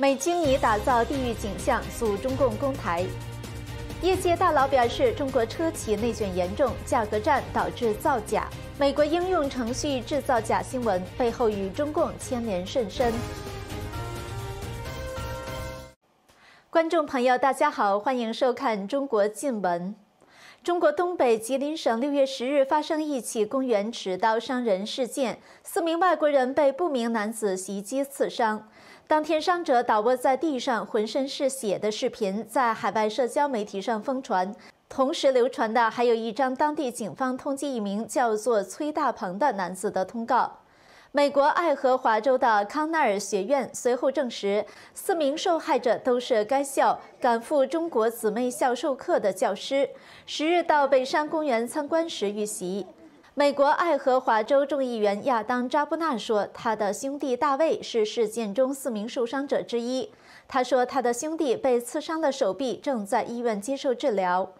美军拟打造地狱景象，诉中共攻台。业界大佬表示，中国车企内卷严重，价格战导致造假。美国应用程序制造假新闻，背后与中共牵连甚深。观众朋友，大家好，欢迎收看《中国近闻》。中国东北吉林省六月十日发生一起公园持刀伤人事件，四名外国人被不明男子袭击刺伤。当天，伤者倒卧在地上，浑身是血的视频在海外社交媒体上疯传。同时流传的还有一张当地警方通缉一名叫做崔大鹏的男子的通告。美国爱荷华州的康奈尔学院随后证实，四名受害者都是该校赶赴中国姊妹校授课的教师，十日到北山公园参观时遇袭。美国爱荷华州众议员亚当·扎布纳说，他的兄弟大卫是事件中四名受伤者之一。他说，他的兄弟被刺伤的手臂正在医院接受治疗。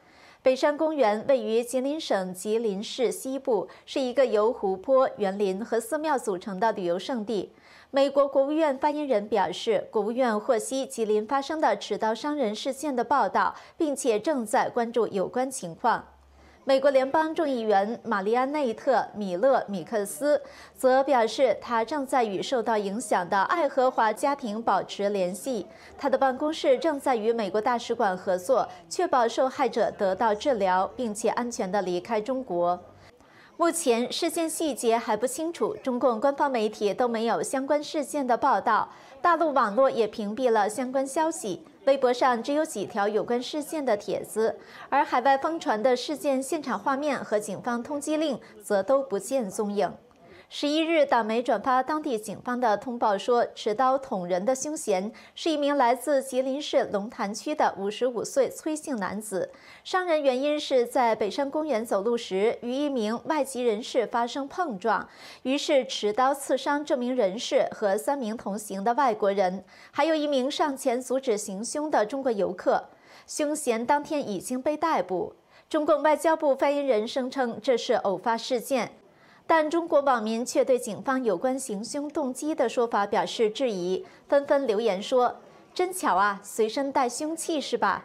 北山公园位于吉林省吉林市西部，是一个由湖泊、园林和寺庙组成的旅游胜地。美国国务院发言人表示，国务院获悉吉林发生的持刀伤人事件的报道，并且正在关注有关情况。美国联邦众议员玛丽安内特·米勒米克斯则表示，他正在与受到影响的爱荷华家庭保持联系。他的办公室正在与美国大使馆合作，确保受害者得到治疗，并且安全地离开中国。目前事件细节还不清楚，中共官方媒体都没有相关事件的报道，大陆网络也屏蔽了相关消息。微博上只有几条有关事件的帖子，而海外疯传的事件现场画面和警方通缉令则都不见踪影。十一日，党媒转发当地警方的通报说，持刀捅人的凶嫌是一名来自吉林市龙潭区的五十五岁崔姓男子。伤人原因是在北山公园走路时与一名外籍人士发生碰撞，于是持刀刺伤这名人士和三名同行的外国人，还有一名上前阻止行凶的中国游客。凶嫌当天已经被逮捕。中共外交部发言人声称这是偶发事件。但中国网民却对警方有关行凶动机的说法表示质疑，纷纷留言说：“真巧啊，随身带凶器是吧？”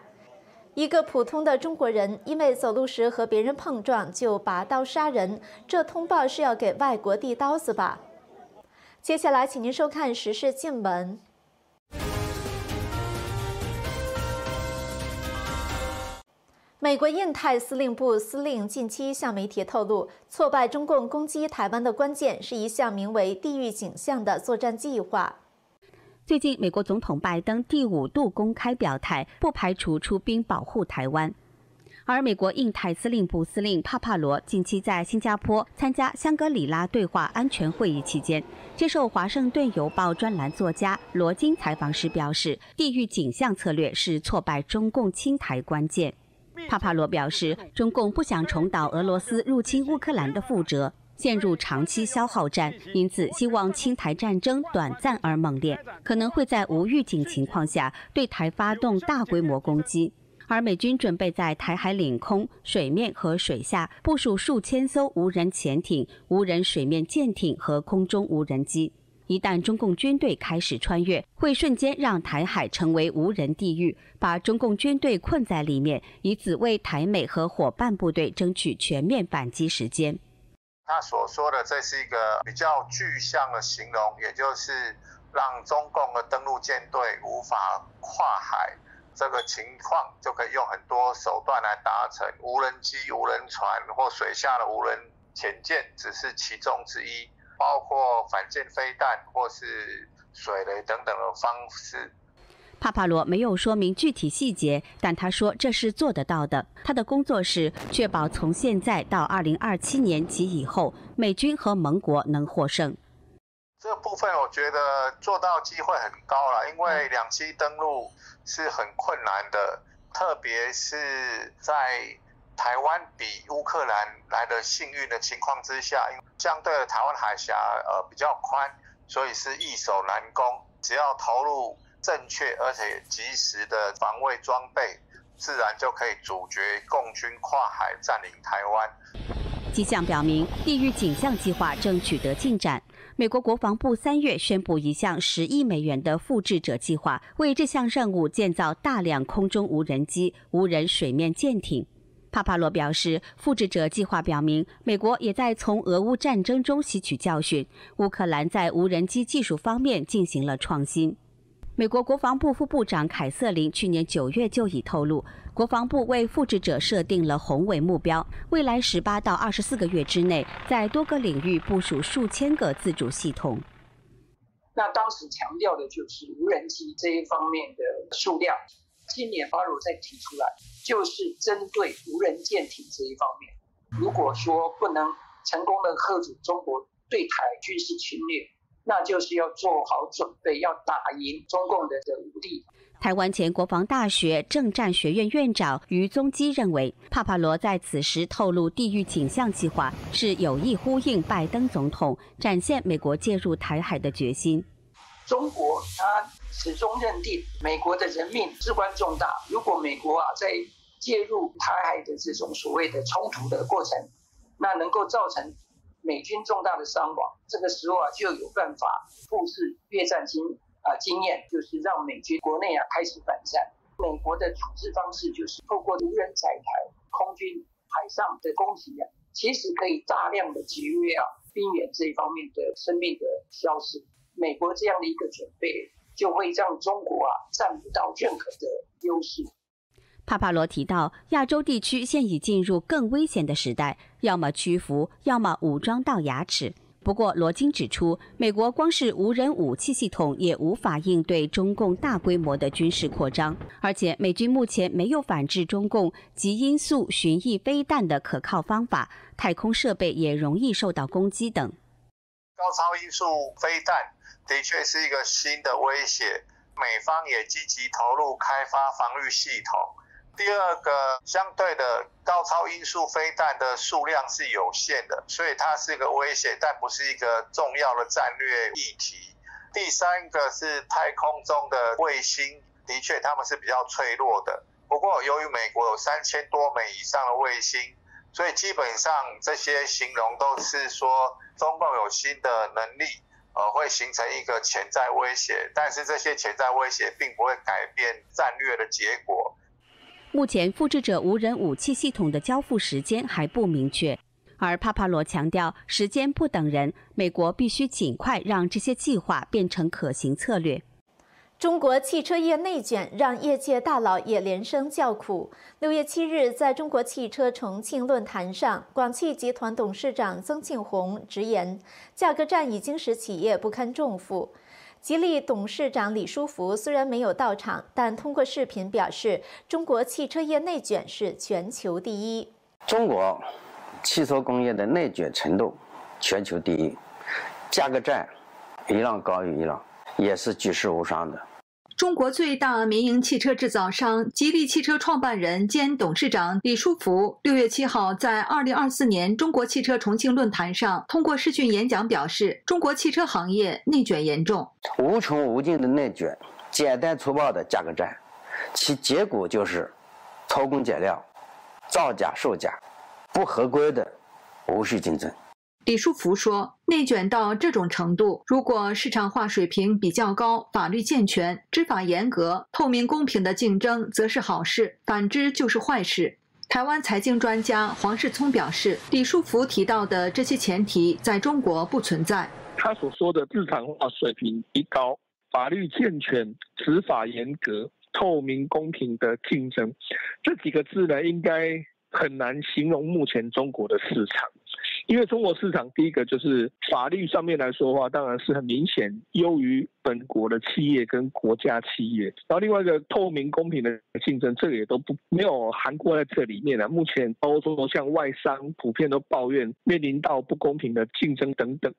一个普通的中国人因为走路时和别人碰撞就拔刀杀人，这通报是要给外国递刀子吧？接下来，请您收看时事新闻。美国印太司令部司令近期向媒体透露，挫败中共攻击台湾的关键是一项名为“地狱景象”的作战计划。最近，美国总统拜登第五度公开表态，不排除出兵保护台湾。而美国印太司令部司令帕帕罗近期在新加坡参加香格里拉对话安全会议期间，接受《华盛顿邮报》专栏作家罗金采访时表示，“地狱景象”策略是挫败中共侵台关键。帕帕罗表示，中共不想重蹈俄罗斯入侵乌克兰的覆辙，陷入长期消耗战，因此希望侵台战争短暂而猛烈，可能会在无预警情况下对台发动大规模攻击。而美军准备在台海领空、水面和水下部署数千艘无人潜艇、无人水面舰艇和空中无人机。一旦中共军队开始穿越，会瞬间让台海成为无人地狱，把中共军队困在里面，以此为台美和伙伴部队争取全面反击时间。他所说的这是一个比较具象的形容，也就是让中共的登陆舰队无法跨海，这个情况就可以用很多手段来达成。无人机、无人船或水下的无人潜舰只是其中之一。包括反舰飞弹或是水雷等等的方式。帕帕罗没有说明具体细节，但他说这是做得到的。他的工作是确保从现在到二零二七年及以后，美军和盟国能获胜。这部分我觉得做到机会很高了，因为两栖登陆是很困难的，特别是在。台湾比乌克兰来的幸运的情况之下，因为相对的台湾海峡呃比较宽，所以是易守难攻。只要投入正确而且及时的防卫装备，自然就可以阻绝共军跨海占领台湾。迹象表明，地域景象计划正取得进展。美国国防部三月宣布一项十亿美元的复制者计划，为这项任务建造大量空中无人机、无人水面舰艇。帕帕罗表示，复制者计划表明，美国也在从俄乌战争中吸取教训。乌克兰在无人机技术方面进行了创新。美国国防部副部长凯瑟琳去年九月就已透露，国防部为复制者设定了宏伟目标，未来十八到二十四个月之内，在多个领域部署数千个自主系统。那当时强调的就是无人机这一方面的数量，今年巴鲁再提出来，就是针对无人舰艇这一方面，如果说不能成功的遏制中国对台军事侵略。那就是要做好准备，要打赢中共的的武力。台湾前国防大学政战学院院长于宗基认为，帕帕罗在此时透露地域景象计划，是有意呼应拜登总统展现美国介入台海的决心。中国他始终认定美国的人命至关重大，如果美国啊在介入台海的这种所谓的冲突的过程，那能够造成。美军重大的伤亡，这个时候啊就有办法复制越战经啊经验，就是让美军国内啊开始反战。美国的处置方式就是透过无人载台、空军、海上的攻击啊，其实可以大量的节约啊兵员这一方面的生命的消失。美国这样的一个准备，就会让中国啊占不到任何的优势。帕帕罗提到，亚洲地区现已进入更危险的时代，要么屈服，要么武装到牙齿。不过，罗金指出，美国光是无人武器系统也无法应对中共大规模的军事扩张，而且美军目前没有反制中共极音速巡弋飞弹的可靠方法，太空设备也容易受到攻击等。高超音速飞弹的确是一个新的威胁，美方也积极投入开发防御系统。第二个，相对的高超音速飞弹的数量是有限的，所以它是一个威胁，但不是一个重要的战略议题。第三个是太空中的卫星，的确他们是比较脆弱的。不过由于美国有三千多枚以上的卫星，所以基本上这些形容都是说中共有新的能力，呃，会形成一个潜在威胁。但是这些潜在威胁并不会改变战略的结果。目前，复制者无人武器系统的交付时间还不明确，而帕帕罗强调，时间不等人，美国必须尽快让这些计划变成可行策略。中国汽车业内卷让业界大佬也连声叫苦。六月七日，在中国汽车重庆论坛上，广汽集团董事长曾庆红直言，价格战已经使企业不堪重负。吉利董事长李书福虽然没有到场，但通过视频表示，中国汽车业内卷是全球第一。中国汽车工业的内卷程度全球第一，价格战一浪高于一浪，也是举世无双的。中国最大民营汽车制造商吉利汽车创办人兼董事长李书福六月七号在二零二四年中国汽车重庆论坛上通过视讯演讲表示，中国汽车行业内卷严重，无穷无尽的内卷，简单粗暴的价格战，其结果就是偷工减料、造假售假、不合规的无序竞争。李书福说：“内卷到这种程度，如果市场化水平比较高、法律健全、执法严格、透明公平的竞争，则是好事；反之就是坏事。”台湾财经专家黄世聪表示：“李书福提到的这些前提，在中国不存在。他所说的市场化水平提高、法律健全、执法严格、透明公平的竞争，这几个字呢，应该很难形容目前中国的市场。”因为中国市场，第一个就是法律上面来说的话，当然是很明显优于本国的企业跟国家企业。然后另外一个透明公平的竞争，这个也都不没有含括在这里面了。目前欧洲像外商普遍都抱怨面临到不公平的竞争等等。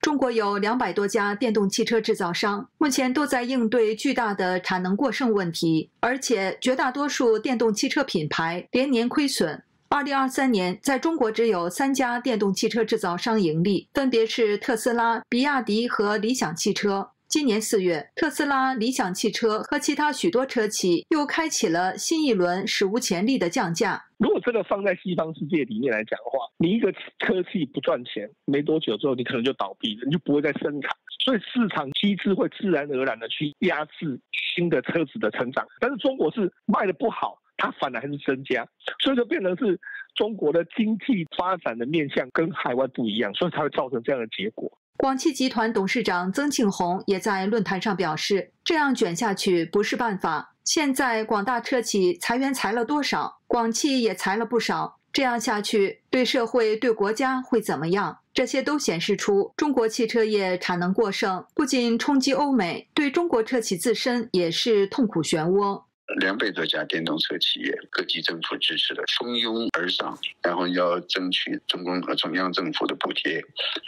中国有两百多家电动汽车制造商，目前都在应对巨大的产能过剩问题，而且绝大多数电动汽车品牌连年亏损。二零二三年，在中国只有三家电动汽车制造商盈利，分别是特斯拉、比亚迪和理想汽车。今年四月，特斯拉、理想汽车和其他许多车企又开启了新一轮史无前例的降价。如果这个放在西方世界里面来讲的话，你一个车企不赚钱，没多久之后你可能就倒闭了，你就不会再生产，所以市场机制会自然而然的去压制新的车子的成长。但是中国是卖的不好，它反而还是增加，所以就变成是中国的经济发展的面向跟海外不一样，所以才会造成这样的结果。广汽集团董事长曾庆红也在论坛上表示，这样卷下去不是办法。现在广大车企裁员裁了多少？广汽也裁了不少。这样下去，对社会、对国家会怎么样？这些都显示出中国汽车业产能过剩，不仅冲击欧美，对中国车企自身也是痛苦漩涡。两百多家电动车企业，各级政府支持的蜂拥而上，然后要争取中共和中央政府的补贴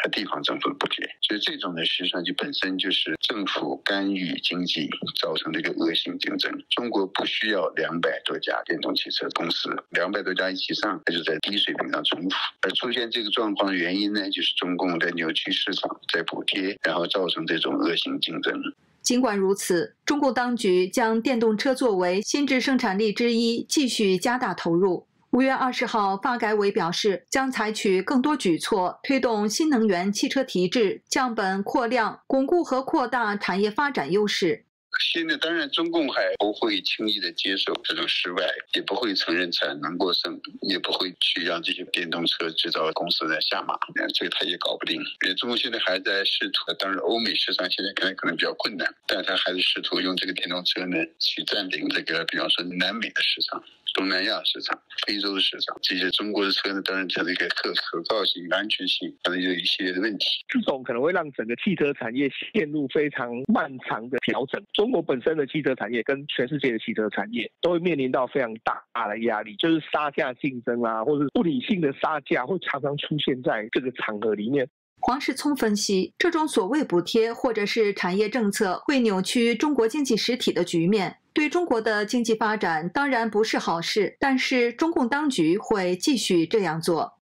和地方政府的补贴，所以这种呢，实际上就本身就是政府干预经济造成的一个恶性竞争。中国不需要两百多家电动汽车公司，两百多家一起上，它就在低水平上重复。而出现这个状况的原因呢，就是中共在扭曲市场，在补贴，然后造成这种恶性竞争。尽管如此，中共当局将电动车作为新质生产力之一，继续加大投入。五月二十号，发改委表示，将采取更多举措，推动新能源汽车提质，降本扩量，巩固和扩大产业发展优势。现在当然，中共还不会轻易的接受这种失败，也不会承认产能过剩，也不会去让这些电动车制造公司来下马，这个他也搞不定。中共现在还在试图，当然欧美市场现在可能可能比较困难，但他还是试图用这个电动车呢去占领这个，比方说南美的市场。东南亚市场、非洲的市场，这些中国的车呢，当然它的一个可可靠性、安全性，可能有一系列的问题。这种可能会让整个汽车产业陷入非常漫长的调整。中国本身的汽车产业跟全世界的汽车产业都会面临到非常大的压力，就是杀价竞争啊，或者不理性的杀价，会常常出现在这个场合里面。黄世聪分析，这种所谓补贴或者是产业政策，会扭曲中国经济实体的局面。对中国的经济发展当然不是好事，但是中共当局会继续这样做。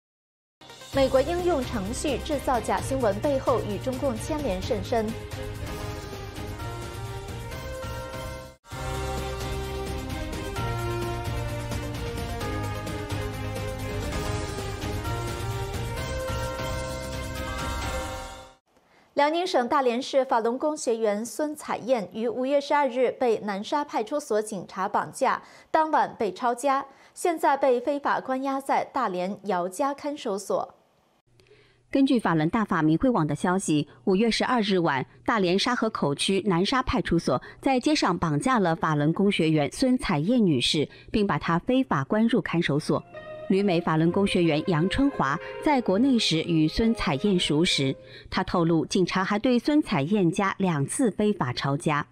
美国应用程序制造假新闻背后与中共牵连甚深。辽宁省大连市法轮功学员孙彩燕于五月十二日被南沙派出所警察绑架，当晚被抄家，现在被非法关押在大连姚家看守所。根据法轮大法明慧网的消息，五月十二日晚，大连沙河口区南沙派出所在街上绑架了法轮功学员孙彩燕女士，并把她非法关入看守所。旅美法轮功学员杨春华在国内时与孙彩燕熟识，他透露，警察还对孙彩燕家两次非法抄家。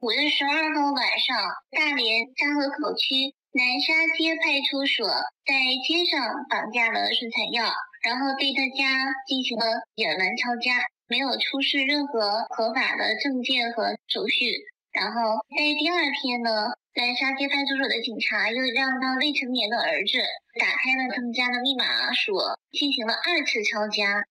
五月十二号晚上，大连沙河口区南沙街派出所，在街上绑架了孙彩燕，然后对他家进行了野蛮抄家，没有出示任何合法的证件和手续。然后在第二天呢？南沙街派出所的警察又让他未成年的儿子打开了他们家的密码锁，进行了二次抄家。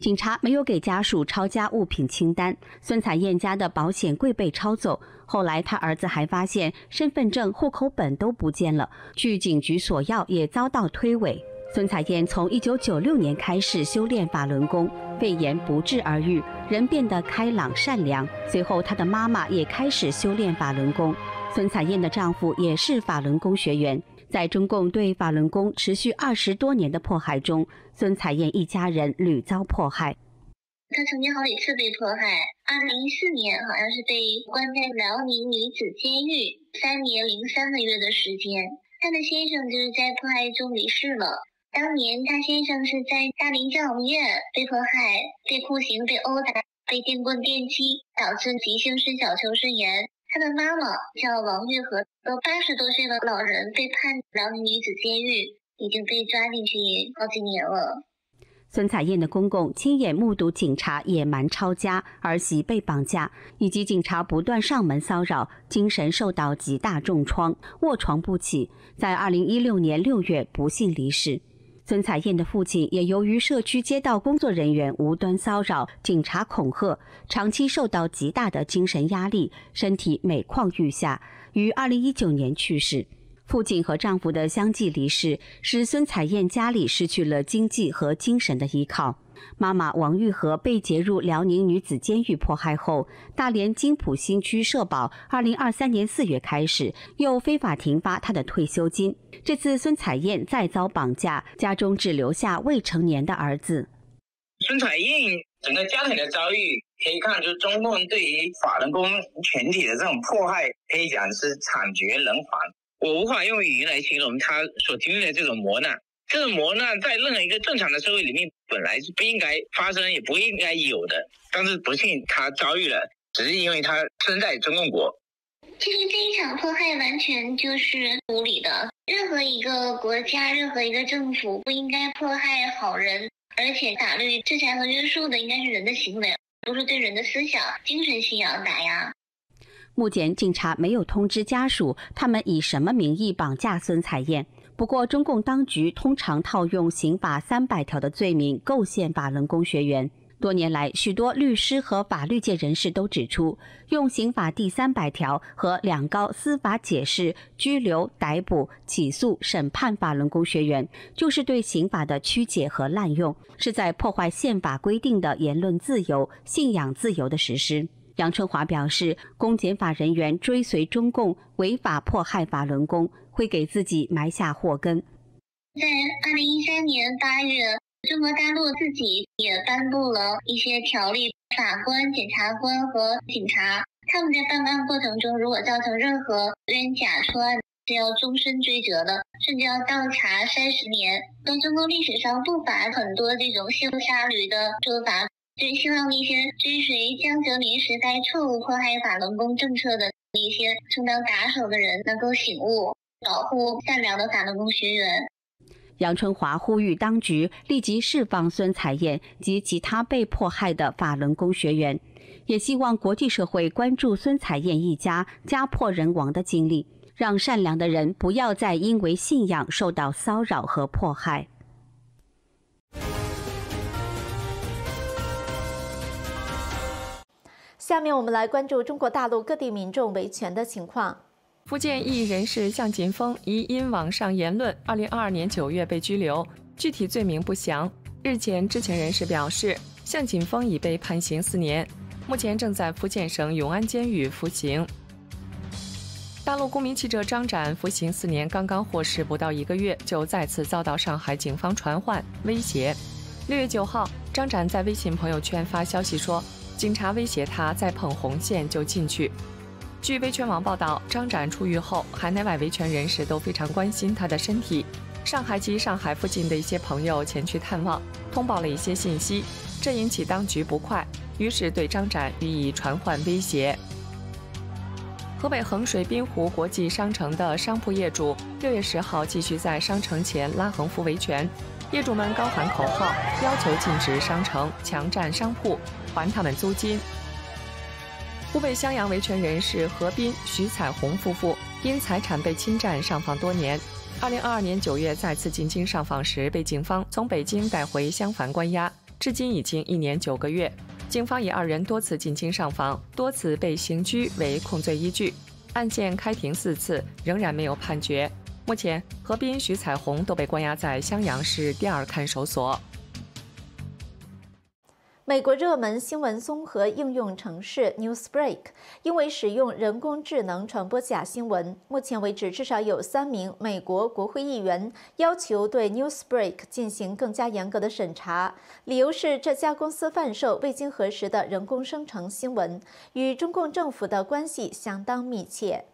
警察没有给家属抄家物品清单，孙彩燕家的保险柜被抄走。后来他儿子还发现身份证、户口本都不见了，去警局索要也遭到推诿。孙彩燕从1996年开始修炼法轮功，肺炎不治而愈，人变得开朗善良。随后她的妈妈也开始修炼法轮功。孙彩燕的丈夫也是法轮功学员，在中共对法轮功持续二十多年的迫害中，孙彩燕一家人屡遭迫害。她曾经好几次被迫害，二零一四年好像是被关在辽宁女子监狱三年零三个月的时间。她的先生就是在迫害中离世了。当年她先生是在大连教养院被迫害、被酷刑、被殴打、被电棍电击，导致急性肾小球肾炎。他的妈妈叫王玉和，都八十多岁的老人被判辽宁女子监狱，已经被抓进去好几年了。孙彩燕的公公亲眼目睹警察野蛮抄家，儿媳被绑架，以及警察不断上门骚扰，精神受到极大重创，卧床不起，在二零一六年六月不幸离世。孙彩燕的父亲也由于社区街道工作人员无端骚扰、警察恐吓，长期受到极大的精神压力，身体每况愈下，于二零一九年去世。父亲和丈夫的相继离世，使孙彩燕家里失去了经济和精神的依靠。妈妈王玉和被劫入辽宁女子监狱迫害后，大连金浦新区社保二零二三年四月开始又非法停发她的退休金。这次孙彩燕再遭绑架，家中只留下未成年的儿子。孙彩燕整个家庭的遭遇，可以看出中共对于法轮功群体的这种迫害，可以讲是惨绝人寰。我无法用语言来形容他所经历的这种磨难。这种磨难在任何一个正常的社会里面本来是不应该发生，也不应该有的。但是不幸他遭遇了，只是因为他身在中共国。其实这一场迫害完全就是无理的。任何一个国家，任何一个政府不应该迫害好人，而且法律制裁和约束的应该是人的行为，不是对人的思想、精神信仰打压。目前警察没有通知家属，他们以什么名义绑架孙彩燕。不过，中共当局通常套用刑法三百条的罪名构陷法轮功学员。多年来，许多律师和法律界人士都指出，用刑法第三百条和两高司法解释拘留、逮捕、起诉、审判法轮功学员，就是对刑法的曲解和滥用，是在破坏宪法规定的言论自由、信仰自由的实施。杨春华表示，公检法人员追随中共违法迫害法轮功，会给自己埋下祸根。在二零一三年八月，中国大陆自己也颁布了一些条例，法官、检察官和警察他们在办案过程中，如果造成任何冤假错案，是要终身追责的，甚至要倒查三十年。在中国历史上不乏很多这种性杀驴的说法。就希望那些追随江泽民时代错误迫害法轮功政策的那些充当打手的人能够醒悟，保护善良的法轮功学员。杨春华呼吁当局立即释放孙彩燕及其他被迫害的法轮功学员，也希望国际社会关注孙彩燕一家家破人亡的经历，让善良的人不要再因为信仰受到骚扰和迫害。下面我们来关注中国大陆各地民众维权的情况。福建一人士向锦峰疑因网上言论，二零二二年九月被拘留，具体罪名不详。日前，知情人士表示，向锦峰已被判刑四年，目前正在福建省永安监狱服刑。大陆公民记者张展服刑四年，刚刚获释不到一个月，就再次遭到上海警方传唤威胁。六月九号，张展在微信朋友圈发消息说。警察威胁他，再碰红线就进去。据维权网报道，张展出狱后，海内外维权人士都非常关心他的身体。上海及上海附近的一些朋友前去探望，通报了一些信息，这引起当局不快，于是对张展予以传唤威胁。河北衡水滨湖国际商城的商铺业主六月十号继续在商城前拉横幅维权，业主们高喊口号，要求禁止商城，强占商铺。还他们租金。湖北襄阳维权人士何斌、徐彩虹夫妇因财产被侵占上访多年，二零二二年九月再次进京上访时，被警方从北京带回襄樊关押，至今已经一年九个月。警方以二人多次进京上访，多次被刑拘为控罪依据，案件开庭四次，仍然没有判决。目前，何斌、徐彩虹都被关押在襄阳市第二看守所。美国热门新闻综合应用程式 Newsbreak 因为使用人工智能传播假新闻，目前为止至少有三名美国国会议员要求对 Newsbreak 进行更加严格的审查，理由是这家公司贩售未经核实的人工生成新闻，与中共政府的关系相当密切。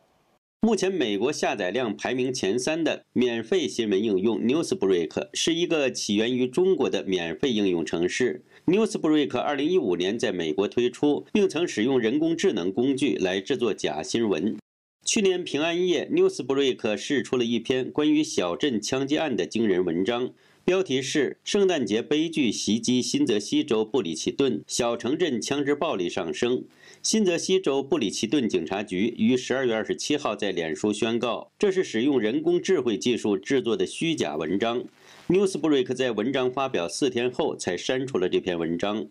目前，美国下载量排名前三的免费新闻应用 Newsbreak 是一个起源于中国的免费应用程式。Newsbreak 二零一五年在美国推出，并曾使用人工智能工具来制作假新闻。去年平安夜，Newsbreak 试出了一篇关于小镇枪击案的惊人文章，标题是“圣诞节悲剧袭击新泽西州布里奇顿小城镇，枪支暴力上升”。新泽西州布里奇顿警察局于十二月二十七号在脸书宣告，这是使用人工智慧技术制作的虚假文章。Newsbreak 在文章发表四天后才删除了这篇文章。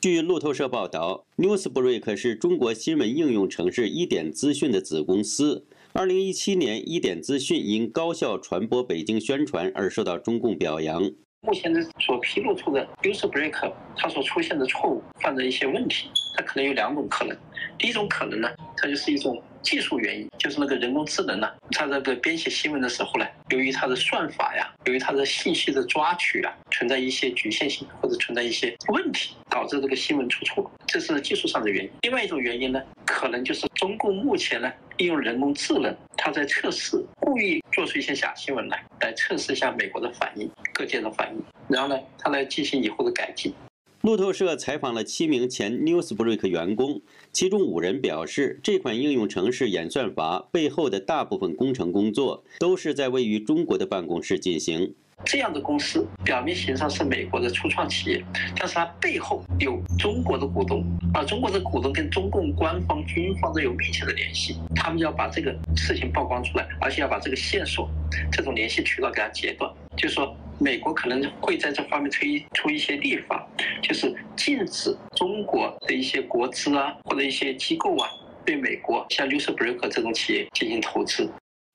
据路透社报道，Newsbreak 是中国新闻应用城市一点资讯的子公司。二零一七年，一点资讯因高效传播北京宣传而受到中共表扬。目前的所披露出的 user break，它所出现的错误，犯的一些问题。它可能有两种可能，第一种可能呢，它就是一种技术原因，就是那个人工智能呢，它这个编写新闻的时候呢，由于它的算法呀，由于它的信息的抓取啊，存在一些局限性或者存在一些问题，导致这个新闻出错，这是技术上的原因。另外一种原因呢，可能就是中共目前呢，利用人工智能，它在测试，故意做出一些假新闻来，来测试一下美国的反应、各界的反应，然后呢，它来进行以后的改进。路透社采访了七名前 Newsbreak 员工，其中五人表示，这款应用程式演算法背后的大部分工程工作都是在位于中国的办公室进行。这样的公司表面形上是美国的初创企业，但是它背后有中国的股东，而中国的股东跟中共官方、军方都有密切的联系。他们要把这个事情曝光出来，而且要把这个线索、这种联系渠道给它截断，就是说。美国可能会在这方面推出一些立法，就是禁止中国的一些国资啊，或者一些机构啊，对美国像 Newsbreak 这种企业进行投资。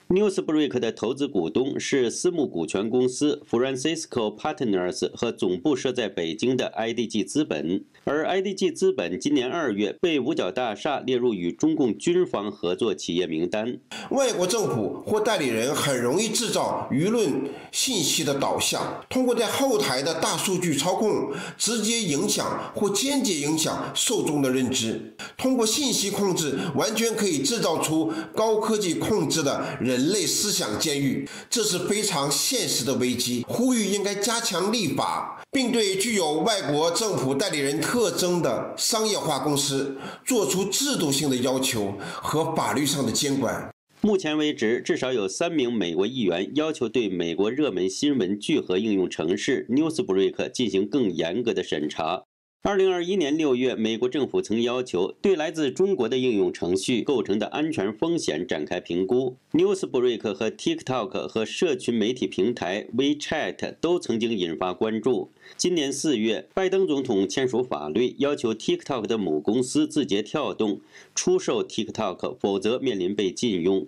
Newsbreak 的投资股东是私募股权公司 Francisco Partners 和总部设在北京的 IDG 资本，而 IDG 资本今年二月被五角大厦列入与中共军方合作企业名单。外国政府或代理人很容易制造舆论信息的导向，通过在后台的大数据操控，直接影响或间接影响受众的认知。通过信息控制，完全可以制造出高科技控制的人。人类思想监狱，这是非常现实的危机。呼吁应该加强立法，并对具有外国政府代理人特征的商业化公司做出制度性的要求和法律上的监管。目前为止，至少有三名美国议员要求对美国热门新闻聚合应用程式 Newsbreak 进行更严格的审查。二零二一年六月，美国政府曾要求对来自中国的应用程序构成的安全风险展开评估。Newsbreak 和 TikTok 和社群媒体平台 WeChat 都曾经引发关注。今年四月，拜登总统签署法律，要求 TikTok 的母公司字节跳动出售 TikTok，否则面临被禁用。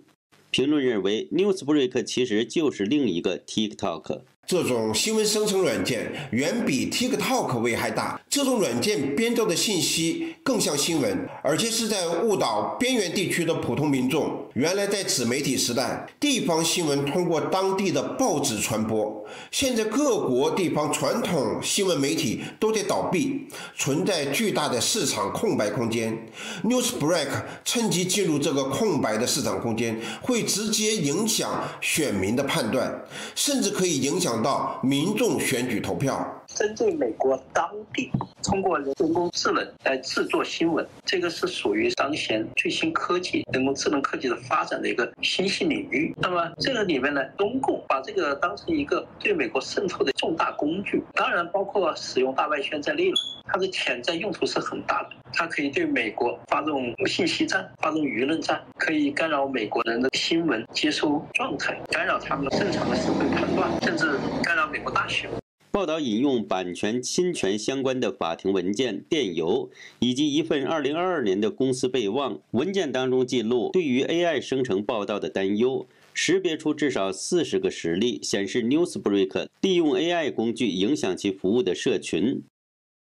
评论认为，Newsbreak 其实就是另一个 TikTok。这种新闻生成软件远比 TikTok 危害大。这种软件编造的信息更像新闻，而且是在误导边缘地区的普通民众。原来在纸媒体时代，地方新闻通过当地的报纸传播。现在各国地方传统新闻媒体都在倒闭，存在巨大的市场空白空间。Newsbreak 趁机进入这个空白的市场空间，会直接影响选民的判断，甚至可以影响。到民众选举投票。针对美国当地通过人工智能来制作新闻，这个是属于当前最新科技、人工智能科技的发展的一个新兴领域。那么这个里面呢，中共把这个当成一个对美国渗透的重大工具，当然包括使用大外宣在内了。它的潜在用途是很大的，它可以对美国发动信息战、发动舆论战，可以干扰美国人的新闻接收状态，干扰他们正常的社会判断，甚至干扰美国大选。报道引用版权侵权相关的法庭文件、电邮以及一份2022年的公司备忘。文件当中记录对于 AI 生成报道的担忧，识别出至少40个实例，显示 Newsbreak 利用 AI 工具影响其服务的社群。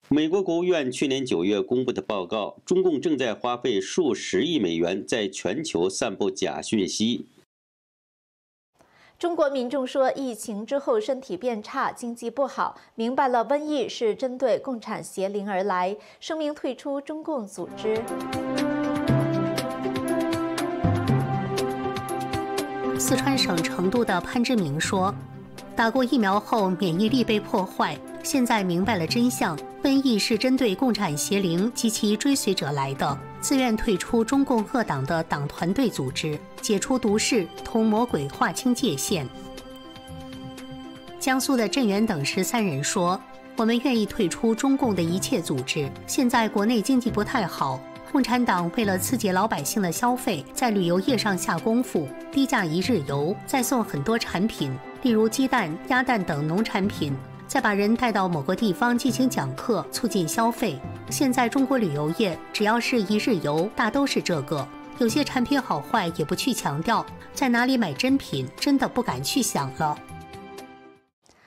美国国务院去年九月公布的报告，中共正在花费数十亿美元在全球散布假讯息。中国民众说，疫情之后身体变差，经济不好，明白了瘟疫是针对共产邪灵而来，声明退出中共组织。四川省成都的潘志明说，打过疫苗后免疫力被破坏，现在明白了真相，瘟疫是针对共产邪灵及其追随者来的，自愿退出中共恶党的党团队组织，解除毒誓，同魔鬼划清界限。江苏的镇元等十三人说：“我们愿意退出中共的一切组织。现在国内经济不太好。”共产党为了刺激老百姓的消费，在旅游业上下功夫，低价一日游，再送很多产品，例如鸡蛋、鸭蛋等农产品，再把人带到某个地方进行讲课，促进消费。现在中国旅游业只要是一日游，大都是这个，有些产品好坏也不去强调，在哪里买真品，真的不敢去想了。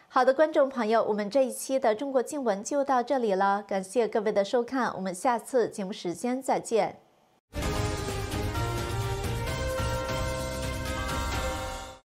好的，观众朋友，我们这一期的中国经文就到这里了，感谢各位的收看，我们下次节目时间再见。